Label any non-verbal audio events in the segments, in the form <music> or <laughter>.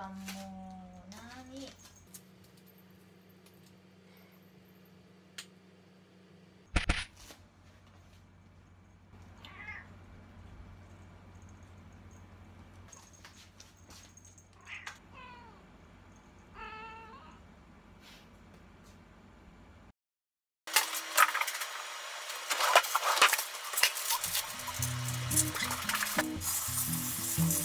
はもう何？うん。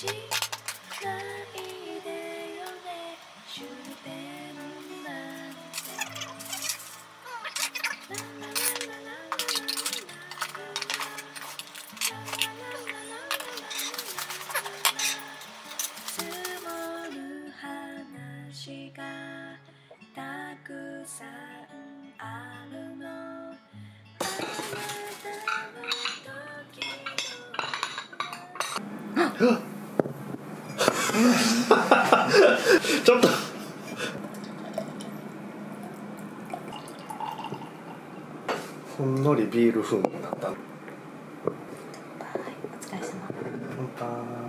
しないでよな <laughs> ちょっと。ほんのりビール風味になった。お疲れ乾杯。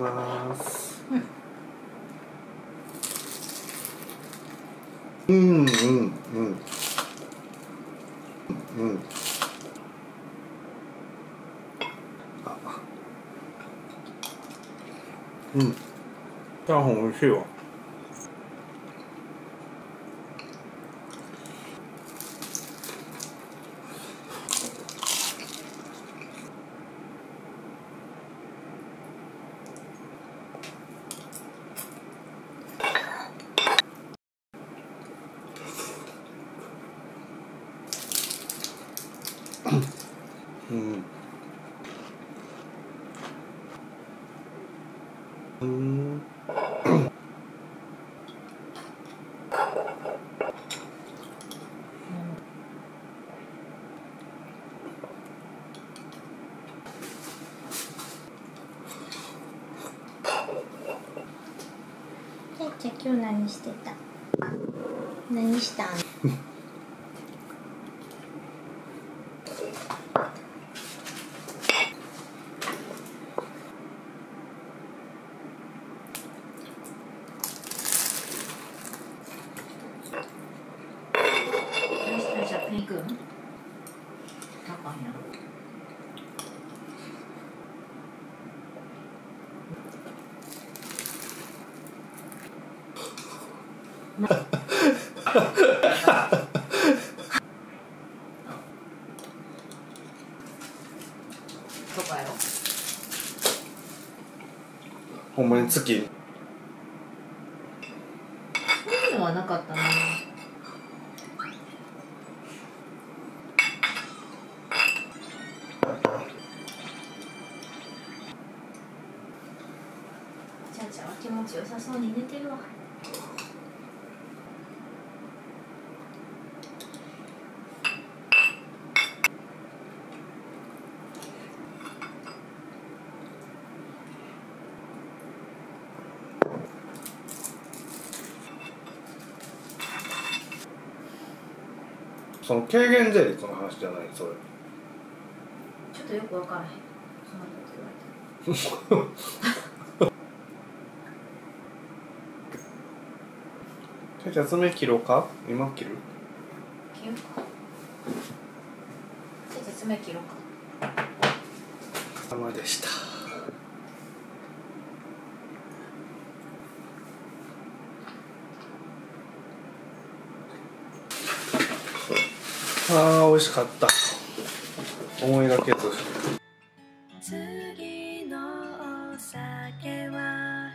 ます。嗯，啊，嗯，张红去吧。今日何してた？何したんとかよほんまに月そういうのはなかったな気持ちよさそうに寝てるわ。その軽減税率の話じゃないそれ。ちょっとよく分からへん。そんなこと言われてじゃあ、爪切ろうか？今切る？切かじゃあ、爪切ろうか。様でした。あー美味しかった。思いがけず。次のお酒は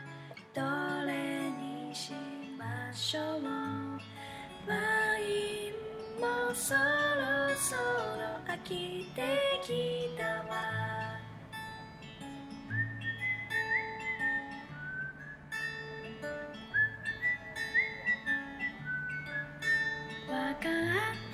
どれにしましょう？ワインもそろそろ飽きてきたわ。わかった？